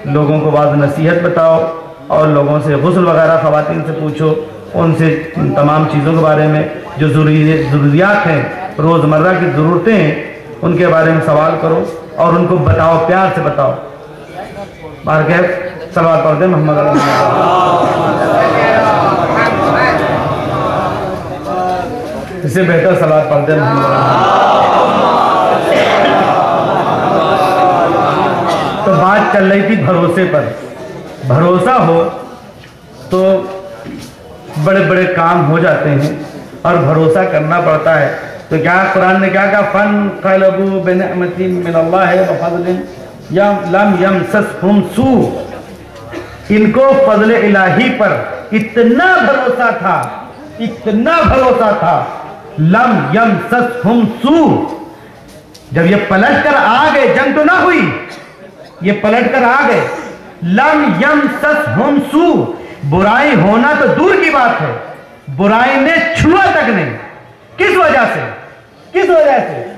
لوگوں کو بعض نصیحت بتاؤ اور لوگوں سے غسل وغیرہ، خواتین سے پوچھو، ان سے تمام چیزوں کے بارے میں جو ضروریات ہیں، روزمرہ کی ضرورتیں ہیں، ان کے بارے میں سوال کرو اور ان کو بتاؤ، پیار سے بتاؤ۔ سوال پڑھ دیں محمد اس سے بہتر سوال پڑھ دیں محمد تو بات چل رہی تھی بھروسے پر۔ بھروسہ ہو تو بڑے بڑے کام ہو جاتے ہیں اور بھروسہ کرنا پڑتا ہے۔ تو کیا قرآن نے کیا کہا؟ فن قلبو بنعمت من اللہ وفضل لم یمسسہم سو ان کو فضل الہی پر اتنا بھروسہ تھا، اتنا بھروسہ تھا، لم یمسسہم سو جب یہ پلٹ کر آگئے جنگ تو نہ ہوئی، یہ پلٹ کر آگئے لم یمسسہم سو برائی ہونا تو دور کی بات ہے، برائی نے چھوا تک نہیں۔ کس وجہ سے؟ کس وجہ سے؟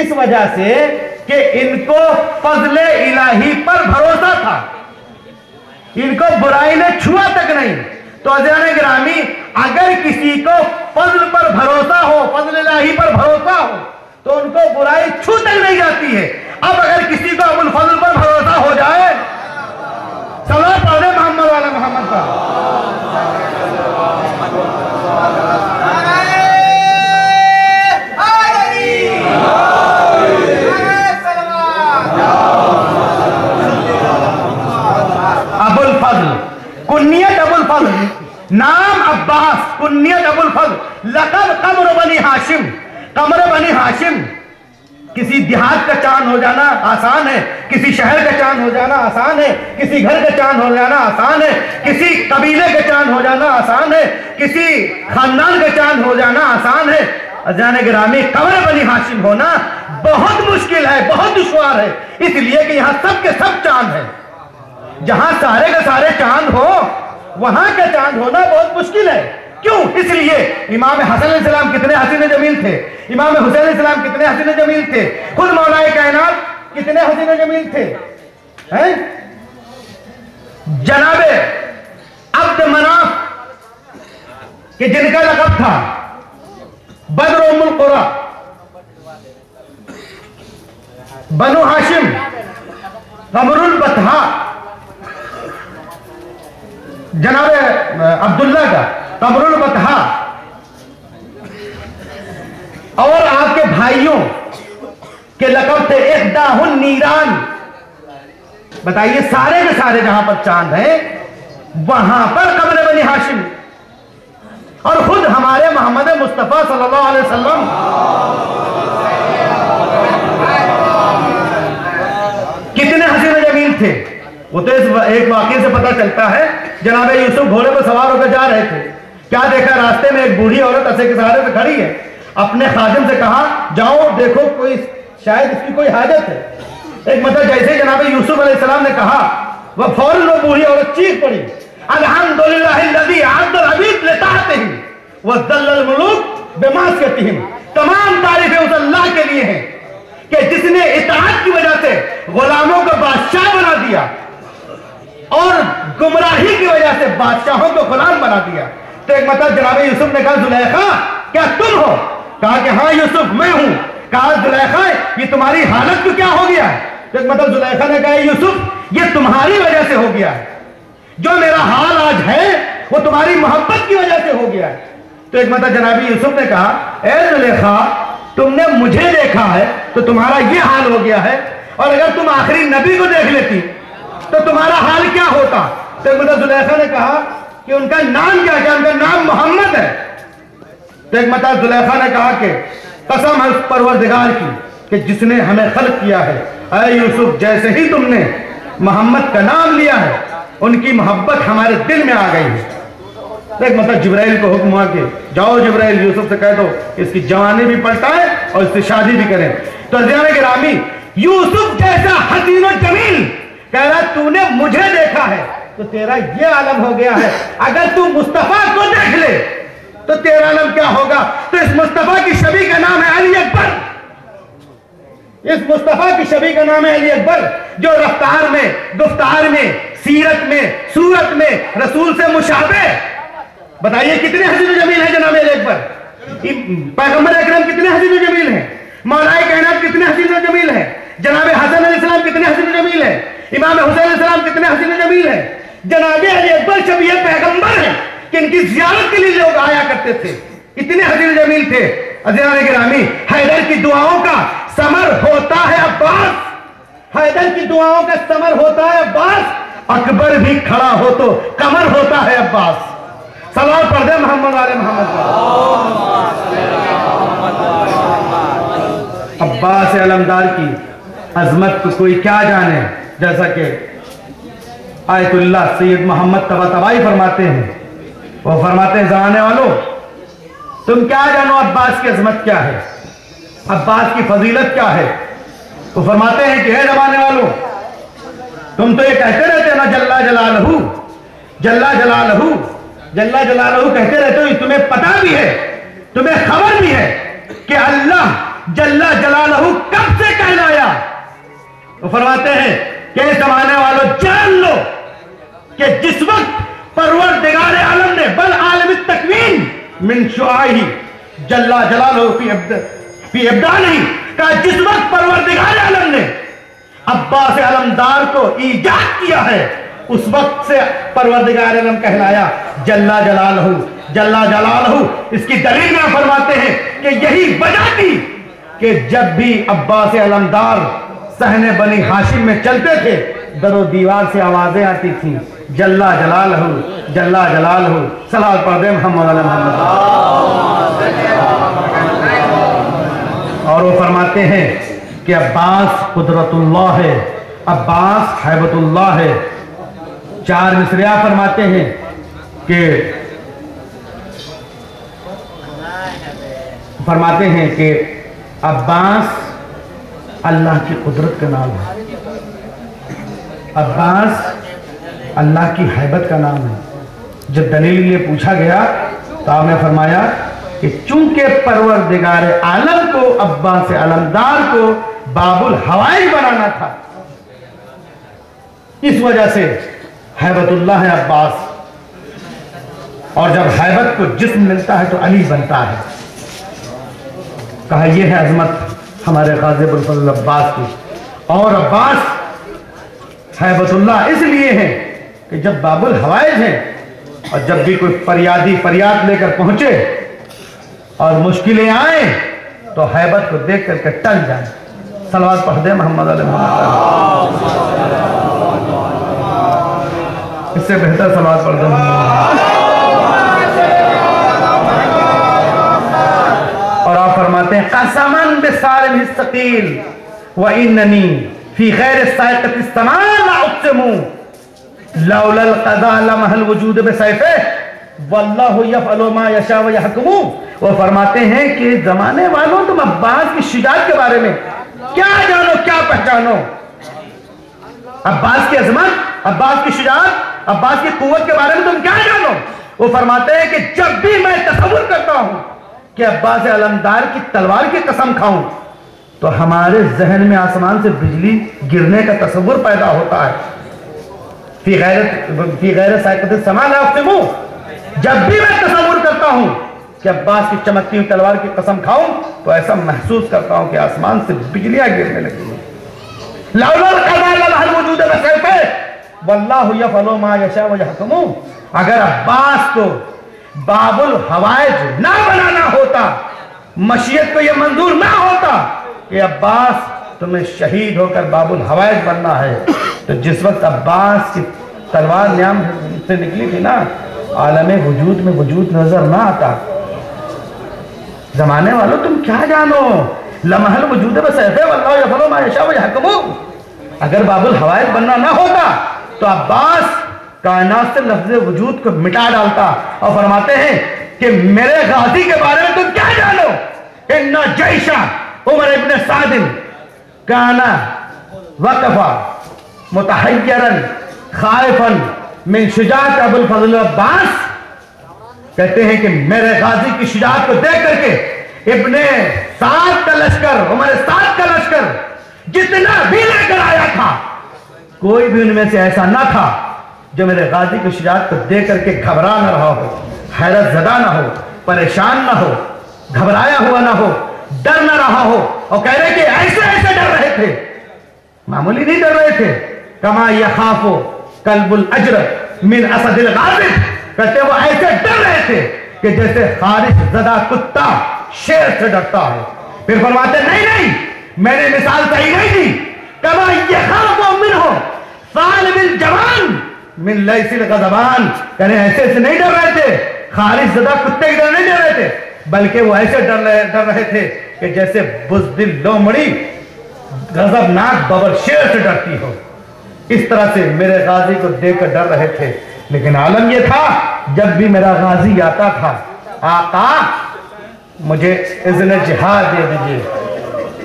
اس وجہ سے کہ ان کو فضل الہی پر بھروسہ تھا۔ ان کو برائی نے چھوا تک نہیں۔ تو عزیزان گرامی، اگر کسی کو فضل پر بھروسہ ہو، فضل الہی پر بھروسہ ہو، تو ان کو برائی چھو تک نہیں جاتی ہے۔ اب اگر کسی کو ابو الفضل پر بھروسہ ہو جائے، سلام پڑھے محمد والا محمد کا ابو الفضل کنیت ابو الفضل نام عباس کنیت ابو الفضل. لقب قمر بنی حاشم قمر بنی حاشم کسی دیہات کا چاند ہو جانا آسان ہے. کسی شہر کا چاند ہو جانا آسان ہے. کسی گھر کا چاند ہو جانا آسان ہے. کسی قبیلے کا چاند ہو جانا آسان ہے. کسی خاندان کا چاند ہو جانا آسان ہے. اجان گرامی قمر بنی حاشم ہونا بہت مشکل ہے، بہت دشوار ہے. اس لیے کہ یہاں سب کے سب چاند ہیں۔ جہاں سارے کے سارے چاند ہو وہاں کا چاند ہونا بہت مشکل ہے۔ کیوں؟ اس لیے امام حسن علیہ السلام کتنے حسین جمیل تھے۔ امام حسین علیہ السلام کتنے حسین جمیل تھے۔ خود مولا کائنات کتنے حسین جمیل تھے۔ جناب عبد مناف، کہ جن کا لقب تھا، بدر ام القرى بنو ہاشم قمر البتہا جناب عبداللہ کا قمر البتہا اور آپ کے بھائیوں کے لقب تھے اقداہ النیران۔ بتائیے، سارے کے سارے جہاں پر چاند ہیں، وہاں پر قبر بنی ہاشم۔ اور خود ہمارے محمد مصطفیٰ صلی اللہ علیہ وسلم۔ کتنے حسین جمیل تھے۔ وہ تو ایک واقعے سے پتہ چلتا ہے جناب یوسف گھوڑے پر سوار ہو کر جا رہے تھے۔ کیا دیکھا راستے میں ایک بوڑھی عورت اسے کے سہارے پہ کھڑی ہے۔ اپنے خادم سے کہا، جاؤ دیکھو کوئی شاید اس کی کوئی حاجت ہے۔ ایک مطلب جیسے جناب یوسف علیہ السلام نے کہا، وہ فوراً وہ بوڑھی عورت چیخ پڑی۔ الحمدللہ الذی عبد العبید لطاعتہم وذل الملوک بمعصیتہم تمام تعریفیں اس اللہ کے لیے ہیں کہ جس نے اطاعت کی وجہ سے غلاموں کو بادشاہ بنا دیا۔ اور گمراہی کی وجہ سے بادشاہوں کو غلام بنا دیا۔ تو ایک مطلب جناب یوسف نے کہا، زلیخا، کیا تم ہو؟ کہا کہ ہاں یوسف، میں ہوں۔ کہا، زلیخا، یہ تمہاری حالت کو کیا ہو گیا ہے؟ تو ایک مطلب زلیخا نے کہا، یوسف، یہ تمہاری وجہ سے ہو گیا ہے۔ جو میرا حال آج ہے، وہ تمہاری محبت کی وجہ سے ہو گیا ہے۔ تو ایک مطلب جنابی یوسف نے کہا، اے زلیخا، تم نے مجھے دیکھا ہے تو تمہارا یہ حال ہو گیا ہے۔ اور اگر تم آخری نبی کو دیکھ لیتی تو تمہارا حال کیا ہوتا؟ تو ایک زلیخا نے کہا کہ ان کا نام کیا کیا ان کا نام محمد ہے۔ تو ایک زلیخا نے کہا کہ قسم ہے اس پروردگار کی کہ جس نے ہمیں خلق کیا ہے۔ اے یوسف، جیسے ہی تم نے محمد کا نام لیا ہے، ان کی محبت ہمارے دل میں آ گئی ہے۔ تو ایک مطلب جبرائیل کو حکم ہوا کہ جاؤ جبرائیل، یوسف سے کہہ دو، اس کی جوانی بھی پلٹائے اور اس سے شادی بھی کریں۔ تو عزیزان گرامی، یوسف جیسا حسین و جمیل کہہ رہا تو نے مجھے دیکھا ہے. تو تیرا یہ عالم ہو گیا ہے۔ اگر تو مصطفیٰ کو دیکھ لے، تو تیرا عالم کیا ہوگا؟ تو اس مصطفیٰ کی شبی کا نام ہے علی اکبر۔ اس مصطفیٰ کی شبی کا نام ہے علی اکبر، جو رفتار میں، گفتار میں، سیرت میں، صورت میں رسول سے مشابہ بتائیے، کتنے حسین و جمیل ہیں جناب علی اکبر؟ پیغمبر اکرم کتنے حسین و جمیل ہیں؟ مولا کائنات کتنے حسین و جمیل ہیں؟ جناب حسن علیہ السلام کتنے حسین و جمیل ہیں؟ امام حسین علیہ السلام کتنے حسین جمیل ہیں؟ جناب علی اکبر جب یہ پیغمبر ہیں کہ ان کی زیارت کے لیے لوگ آیا کرتے تھے۔ اتنے حسین جمیل تھے؟ عزیزان گرامی، حیدر کی دعاؤں کا سمر ہوتا ہے عباس۔ حیدر کی دعاؤں کا سمر ہوتا ہے عباس۔ اکبر بھی کھڑا ہو تو کمر ہوتا ہے عباس۔ سلام پڑھ دے محمد علیہ محمد۔ عباس علمدار کی عظمت کو کوئی کیا جانے؟ جیسا کہ آیت اللہ سید محمد تبا تبائی فرماتے ہیں۔ وہ فرماتے ہیں، زمانے والوں تم کیا جانو عباس کی عظمت کیا ہے؟ عباس کی فضیلت کیا ہے؟ وہ فرماتے ہیں کہ ہے زمانے والوں تم تو یہ کہتے رہتے ہیں نا، جلا جلالہ جلا جلالہ جلا جلالہ کہتے رہتے ہو تمہیں پتا بھی ہے، تمہیں خبر بھی ہے کہ اللہ جلا جلالہ کب سے کہلایا؟ وہ فرماتے ہیں کہ اس زمانے والوں جان لو کہ جس وقت پروردگار عالم نے بل عالم تکوین من شعائی جلا جلالہ فی عبد فی ابدان ہی کہا جس وقت پروردگار عالم نے عباس علمدار کو ایجاد کیا ہے، اس وقت سے پروردگار عالم کہلایا جلا جلالہ جلا جلالہ، اس کی دلیل میں فرماتے ہیں کہ یہی وجہ تھی کہ جب بھی عباس علمدار سہنے بنی ہاشم میں چلتے تھے۔ در و دیوار سے آوازیں آتی تھیں۔ جلا جلال ہو، جلا جلال ہو۔ سلال پردے محمد علیہ محمد۔ اور وہ فرماتے ہیں کہ عباس قدرت اللہ ہے۔ عباس حیبت اللہ ہے۔ چار مصریہ فرماتے ہیں کہ فرماتے ہیں کہ عباس اللہ کی قدرت کا نام ہے۔ عباس اللہ کی حیبت کا نام ہے۔ جب دلیل یہ پوچھا گیا تو آپ نے فرمایا کہ چونکہ پروردگار عالم کو، عباس علمدار کو باب الحوائج بنانا تھا، اس وجہ سے حیبت اللہ ہے عباس۔ اور جب حیبت کو جسم ملتا ہے تو علی بنتا ہے۔ کہا یہ ہے عظمت۔ ہمارے غازی الفضل عباس کی۔ اور عباس حیبت اللہ اس لیے ہے کہ جب باب الحوائج ہیں اور جب بھی کوئی فریادی فریاد لے کر پہنچے اور مشکلیں آئیں تو حیبت کو دیکھ کر کے ٹل جائیں۔ سلوات پڑھ دے محمد علیہ محمد۔ اس سے بہتر سلوات پڑھ دے اور آپ فرماتے ہیں قسمن بسالم السقیل وَإِنَّنِي فِي غَيْرِ السَّائِقَةِ السَّمَانَ اُقْسِمُ لَوْلَ الْقَضَى لَمَحَ الْوُجُودِ بِسَيْفِهِ واللہ یفعل ما یشاء و یحکمو وہ فرماتے ہیں کہ زمانے والوں تم عباس کی شجاعت کے بارے میں کیا جانو، کیا پہچانو؟ عباس کی عظمت، عباس کی شجاعت، عباس کی قوت کے بارے میں تم کیا جانو؟ وہ فرماتے ہیں کہ جب بھی میں تصور کرتا ہوں کہ عباس علمدار کی تلوار کی قسم کھاؤں، تو ہمارے ذہن میں آسمان سے بجلی گرنے کا تصور پیدا ہوتا ہے۔ فی غیرت، فی غیر سائقت السما لا جب بھی میں تصور کرتا ہوں کہ عباس کی چمکتی ہوئی تلوار کی قسم کھاؤں، تو ایسا محسوس کرتا ہوں کہ آسمان سے بجلیاں گرنے لگی ہیں۔ لولا القضاء لمح الوجود بسیفے واللہ یفعل ما یشاء و یحکمو اگر عباس کو باب الحوائج نہ بنانا ہوتا۔ مشیت کو یہ منظور نہ ہوتا کہ عباس تمہیں شہید ہو کر باب الحوائج بننا ہے۔ تو جس وقت عباس کی تلوار نیام سے نکلی تھی نا، عالم وجود میں وجود نظر نہ آتا۔ زمانے والوں تم کیا جانو؟ لمحل وجود بس ایسے واللہ یفعل ما یشاء و یحکمو اگر باب الحوائج بننا نہ ہوتا تو عباس کائنات سے لفظ وجود کو مٹا ڈالتا اور فرماتے ہیں کہ میرے غازی کے بارے میں تم کیا جانو؟ انہ جیشہ عمر ابن سعدن کانا وقفا متحیرن خائفن من شجاعت ابو الفضل عباس کہتے ہیں کہ میرے غازی کی شجاعت کو دیکھ کر کے ابن سعد کا لشکر، عمر سعد کا لشکر جتنا بھی لے کر آیا تھا، کوئی بھی ان میں سے ایسا نہ تھا جو میرے غازی کی شجاعت کو دیکھ کر کے گھبرا نہ رہا ہو، حیرت زدہ نہ ہو، پریشان نہ ہو، گھبرایا ہوا نہ ہو، ڈر نہ رہا ہو اور کہہ رہے کہ ایسے ایسے ڈر رہے تھے۔ معمولی نہیں ڈر رہے تھے۔ کما یخافو قلب الاجر من اسد الغازب کہتے وہ ایسے ڈر رہے تھے کہ جیسے خارش زدہ کتا شیر سے ڈرتا ہے پھر فرماتے نہیں نہیں، میں نے مثال صحیح نہیں دی۔ کما یخافو منہو صالب الجوان۔ من لیس الغضبان. کہنے ایسے ایسے نہیں ڈر رہے تھے. خارش زدہ کتے کی ڈر نہیں ڈر رہے تھے. بلکہ وہ ایسے ڈر رہے, ڈر رہے تھے کہ جیسے بزدل لومڑی غضبناک ببر شیر سے ڈرتی ہو. اس طرح سے میرے غازی کو دیکھ کر ڈر رہے تھے. لیکن عالم یہ تھا جب بھی میرا غازی آتا تھا آقا مجھے اذن جہاد دے دیجیے۔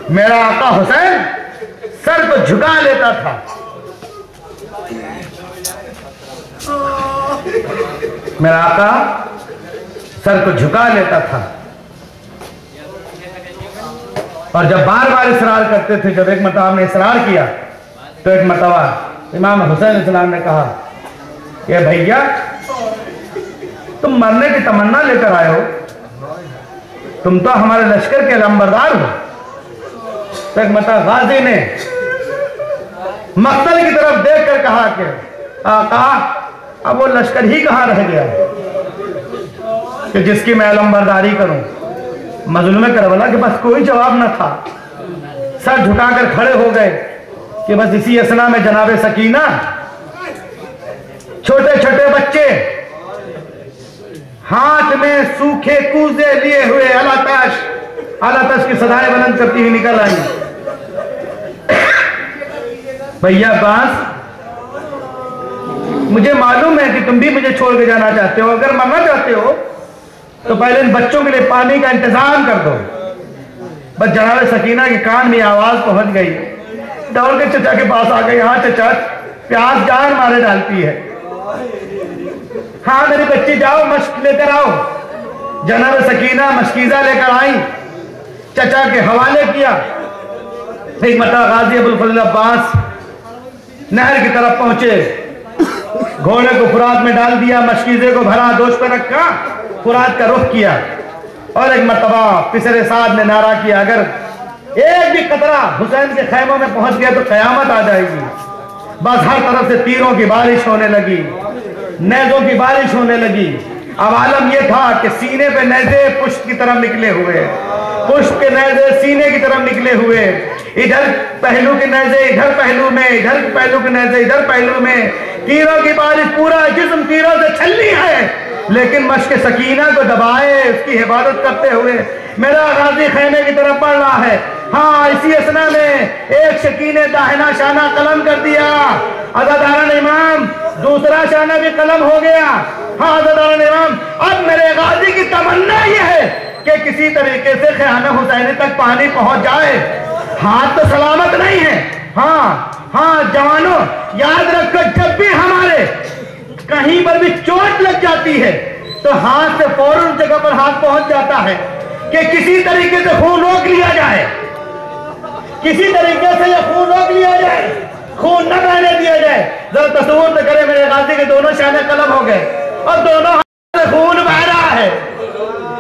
میرا آقا حسین سر کو جھکا لیتا تھا۔ میرا آقا سر کو جھکا لیتا تھا۔ اور جب بار بار اصرار کرتے تھے، جب ایک مرتبہ نے اصرار کیا، تو ایک مرتبہ امام حسین السلام نے کہا کہ بھیا، تم مرنے کی تمنا لے کر آئے ہو۔ تم تو ہمارے لشکر کے لمبردار ہو۔ تو ایک مرتبہ غازی نے مقتل کی طرف دیکھ کر کہا کہ، آقا اب وہ لشکر ہی کہاں رہ گیا؟ کہ جس کی میں علم برداری کروں، مظلوم کربلا کے پاس کوئی جواب نہ تھا۔ سر جھٹا کر کھڑے ہو گئے کہ بس اسی اسنا میں جناب سکینہ۔ چھوٹے چھوٹے بچے، ہاتھ میں سوکھے کوزے لیے ہوئے اللہ تاش اللہ تاش کی صدائیں بلند کرتی ہوئی نکل آئی۔ بھیا باس مجھے معلوم ہے کہ تم بھی مجھے چھوڑ کے جانا چاہتے ہو، اگر مرنا چاہتے ہو، تو پہلے ان بچوں کے لیے پانی کا انتظام کر دو۔ بس جناب سکینہ کے کان میں آواز پہنچ گئی۔ دوڑ کے چچا کے پاس آ گئی ہاں چچا، پیاس جان مارے ڈالتی ہے۔ ہاں میری بچی، جاؤ، مشق لے کر آؤ۔ جناب سکینہ مشکیزہ لے کر آئی چچا کے حوالے کیا۔ ایک غازی ابو الفضل عباس نہر کی طرف پہنچے۔ گھوڑے کو فرات میں ڈال دیا، مشکیزے کو بھرا دوش پہ رکھا، فرات کا رخ کیا۔ اور ایک مرتبہ پسر سعد نے نعرہ کیا، اگر ایک بھی قطرہ حسین کے خیموں میں پہنچ گیا تو قیامت آ جائے گی۔ بس ہر طرف سے تیروں کی بارش ہونے لگی، نیزوں کی بارش ہونے لگی۔ اب عالم یہ تھا کہ سینے پہ نیزے پشت کی طرف نکلے ہوئے۔ پشت کے نیزے سینے کی طرف نکلے ہوئے۔ ادھر پہلو کے نیزے، ادھر پہلو میں، ادھر پہلو کے نیزے، ادھر پہلو میں۔ تیروں کی بارش پورا جسم تیروں سے چھلنی ہے۔ لیکن مشق سکینہ کو دبائے، اس کی حفاظت کرتے ہوئے میرا غازی خیمے کی طرف پڑھ رہا ہے۔ ہاں اسی اسنا میں ایک شکین داہنا شانہ قلم کر دیا۔ عزاداران امام، دوسرا شانہ بھی قلم ہو گیا۔ ہاں حضرت امام، اب میرے غازی کی تمنا یہ ہے۔ کہ کسی طریقے سے خیام حسینی تک پانی پہنچ جائے۔ ہاتھ تو سلامت نہیں ہے۔ ہاں ہاں جوانوں، یاد رکھو، جب بھی ہمارے کہیں پر بھی چوٹ لگ جاتی ہے، تو ہاتھ سے فوراً جگہ پر ہاتھ پہنچ جاتا ہے کہ کسی طریقے سے خون روک لیا جائے۔ کسی طریقے سے یہ خون روک لیا جائے۔ خون نہ بہنے دیا جائے۔ ذرا تصور تو کرے میرے غازی کے دونوں شانے قلب ہو گئے۔ اور دونوں ہاتھ سے خون بہ رہا ہے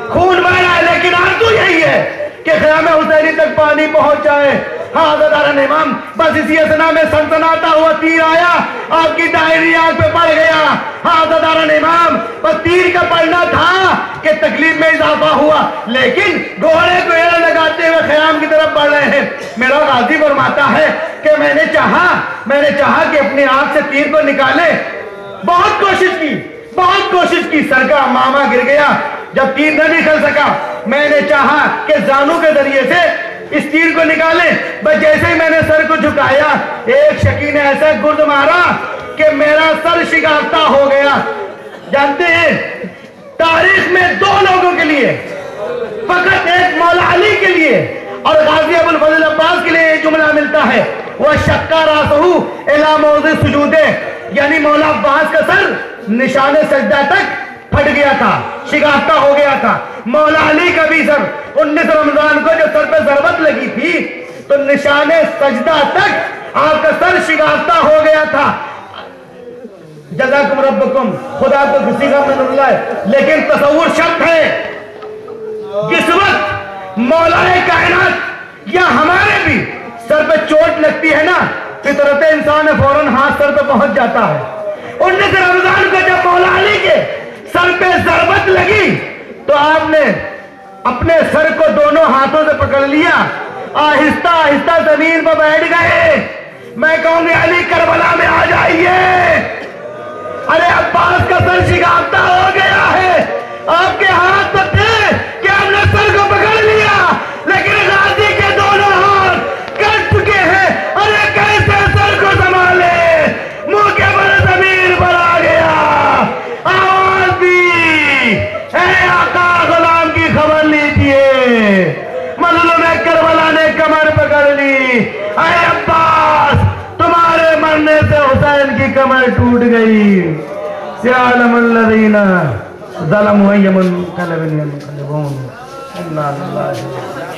خون بہ رہا ہے لیکن آرزو یہی ہے کہ خیام حسینی تک پانی پہنچ جائے۔ ہاں حضرت امام، بس اسی اسنا میں سنسناتا ہوا تیر آیا۔ آپ کی ڈائری آنکھ پہ پڑ گیا۔ ہاں حضرت امام، بس تیر کا پڑنا تھا کہ تکلیف میں اضافہ ہوا۔ لیکن گھوڑے کو ایڑ لگاتے ہوئے خیام کی طرف بڑھ رہے ہیں۔ میرا غازی فرماتا ہے کہ میں نے چاہا، میں نے چاہا کہ اپنی آنکھ سے تیر کو نکالے۔ بہت کوشش کی۔ بہت کوشش کی، سر کا ماما گر گیا۔ جب تیر نہ نکل سکا، میں نے چاہا کہ زانو کے ذریعے سے اس تیر کو نکالے۔ بس جیسے ہی میں نے سر کو جھکایا، ایک شکی نے ایسا گرد مارا کہ میرا سر شکافتہ ہو گیا۔ جانتے ہیں، تاریخ میں دو لوگوں کے لیے، فقط ایک مولا علی کے لیے اور غازی ابو الفضل عباس کے لیے یہ جملہ ملتا ہے۔ وہ شکا راسہو الہ موضع سجودے یعنی مولا عباس کا سر نشان سجدہ تک پھٹ گیا تھا شگافتہ ہو گیا تھا۔ مولا علی کا بھی سر انیس رمضان کو جو سر پہ ضربت لگی تھی، تو نشان سجدہ تک آپ کا سر شگافتہ ہو گیا تھا۔ جزاکم ربکم، خدا تو کسی کا من اللہ ہے لیکن تصور شرط ہے، جس وقت مولا کائنات یا ہمارے بھی سر پہ چوٹ لگتی ہے نا، فطرت انسان فوراً ہاتھ سر پہ پہنچ جاتا ہے۔ انیس رمضان کو جب مولا علی کے سر پہ ضربت لگی تو آپ نے اپنے سر کو دونوں ہاتھوں سے پکڑ لیا۔ آہستہ آہستہ زمین پر بیٹھ گئے۔ میں کہوں گی، علی کربلا میں آ جائیے۔ ارے عباس کا سر شگافتہ ہو گیا ہے۔ آپ کے ہاتھ تو تھے کہ ہم نے سر کو پکڑ لیا، لیکن علی اے عباس، تمہارے مرنے سے حسین کی کمر ٹوٹ گئی۔ سیالم الذین ظلموا ایمن قلبن ینقلبون اللہ اللہ۔